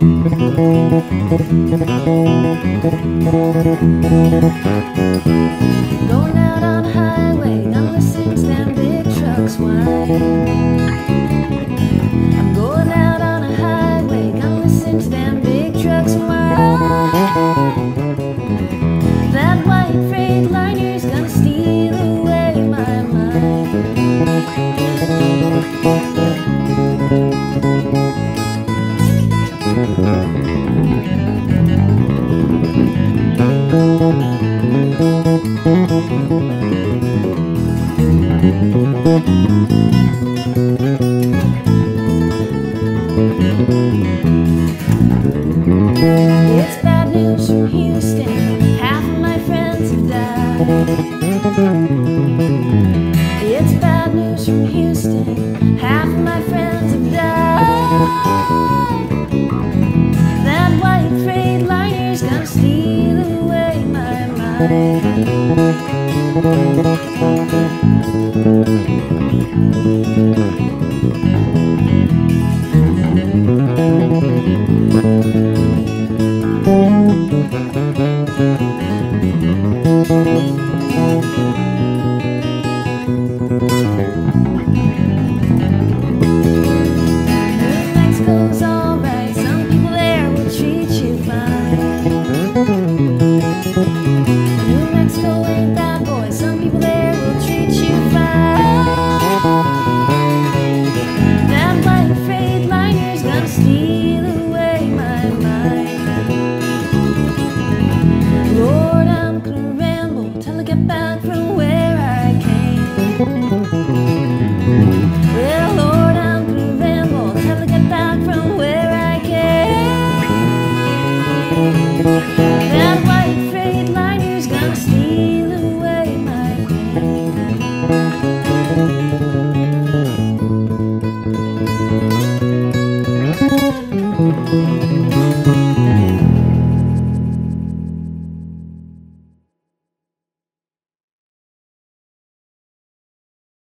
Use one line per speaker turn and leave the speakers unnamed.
Going out on highway, I'm listening to them big trucks whine. It's bad news from Houston. Half of my friends have died. It's bad news from Houston. Half of my friends have died. That white freight liner's gonna steal away my mind. That boy, some people there will treat you fine. That white freight liner's gonna steal